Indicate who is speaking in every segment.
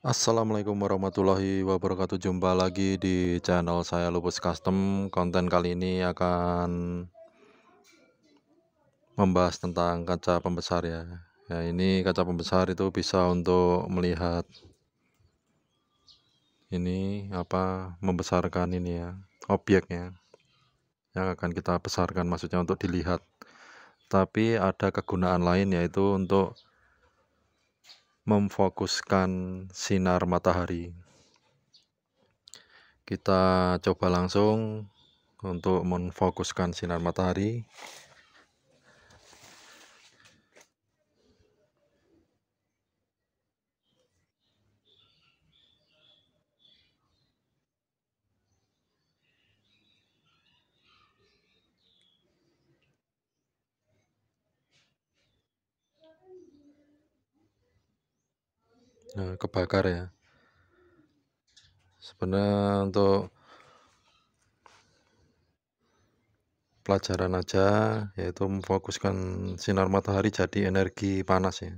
Speaker 1: Assalamualaikum warahmatullahi wabarakatuh. Jumpa lagi di channel saya Lupus Custom. Konten kali ini akan Membahas tentang kaca pembesar ya. Ya ini kaca pembesar itu bisa untuk melihat Ini apa Membesarkan ini ya Objeknya Yang akan kita besarkan maksudnya untuk dilihat. Tapi ada kegunaan lain yaitu untuk memfokuskan sinar matahari. Kita coba langsung untuk memfokuskan sinar matahari. Nah, kebakar ya. Sebenarnya untuk pelajaran aja yaitu memfokuskan sinar matahari jadi energi panas ya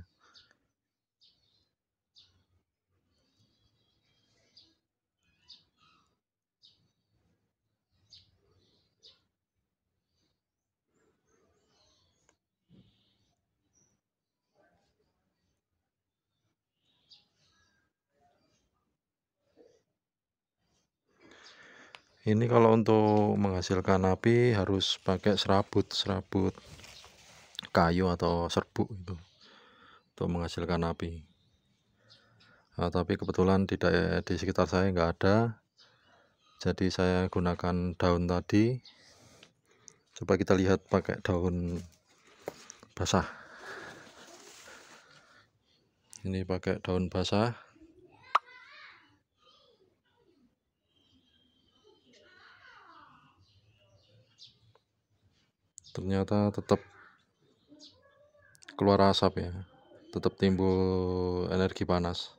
Speaker 1: ini kalau untuk menghasilkan api harus pakai serabut serabut kayu atau serbuk itu untuk menghasilkan api. Nah, tapi kebetulan tidak di sekitar saya nggak ada. Jadi saya gunakan daun tadi. Coba kita lihat pakai daun basah. Ini pakai daun basah ternyata tetap keluar asap ya. Tetap timbul energi panas.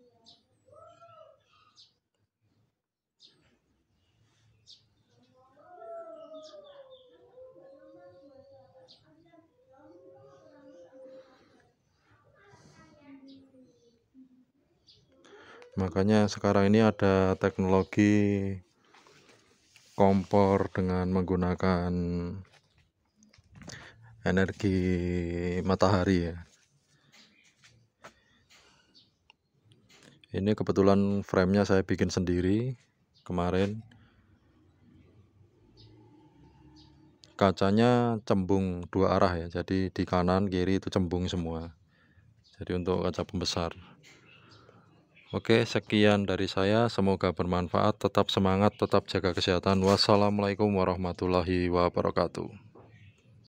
Speaker 1: Makanya sekarang ini ada teknologi kompor dengan menggunakan energi matahari ya. Ini kebetulan framenya saya bikin sendiri kemarin. Kacanya cembung dua arah ya jadi di kanan kiri itu cembung semua. Jadi untuk kaca pembesar. Oke sekian dari saya. Semoga bermanfaat. Tetap semangat tetap jaga kesehatan. Wassalamualaikum warahmatullahi wabarakatuh